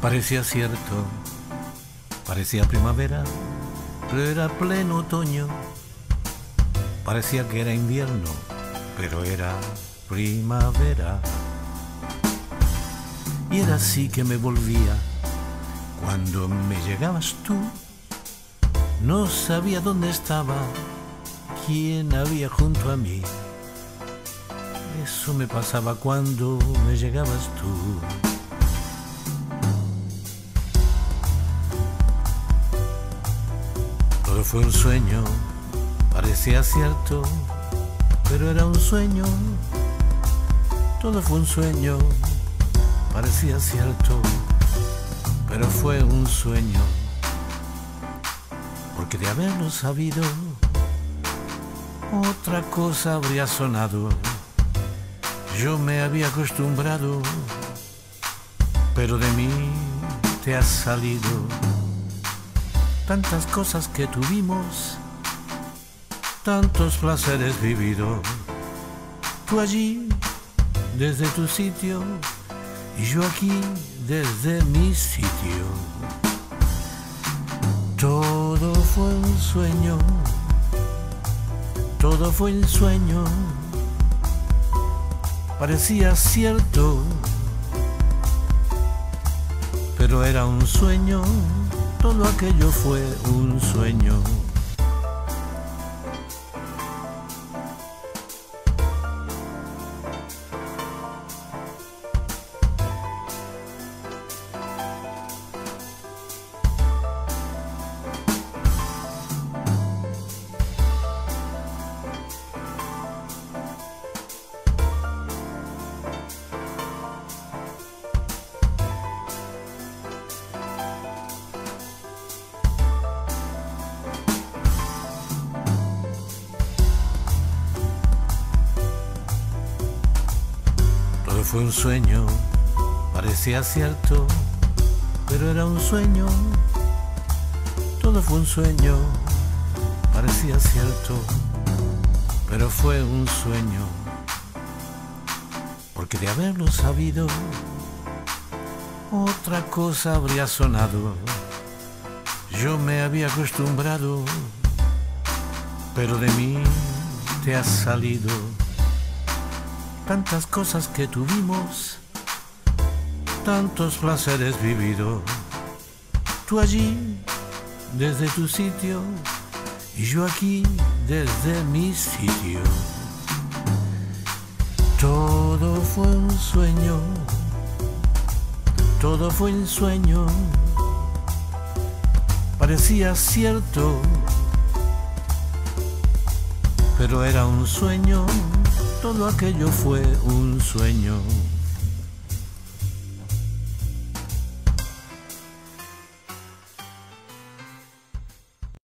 Parecía cierto, parecía primavera, pero era pleno otoño. Parecía que era invierno, pero era primavera. Y era así que me volvía cuando me llegabas tú. No sabía dónde estaba, quién había junto a mí. Eso me pasaba cuando me llegabas tú. Fue un sueño, parecía cierto, pero era un sueño. Todo fue un sueño, parecía cierto, pero fue un sueño. Porque de haberlo sabido, otra cosa habría sonado. Yo me había acostumbrado, pero de mí te has salido tantas cosas que tuvimos, tantos placeres vividos. Tú allí, desde tu sitio, y yo aquí, desde mi sitio. Todo fue un sueño, todo fue el sueño, parecía cierto, pero era un sueño todo aquello fue un sueño. Fue un sueño, parecía cierto, pero era un sueño. Todo fue un sueño, parecía cierto, pero fue un sueño. Porque de haberlo sabido, otra cosa habría sonado. Yo me había acostumbrado, pero de mí te has salido tantas cosas que tuvimos, tantos placeres vividos. Tú allí, desde tu sitio, y yo aquí, desde mi sitio. Todo fue un sueño, todo fue un sueño, parecía cierto, pero era un sueño todo aquello fue un sueño.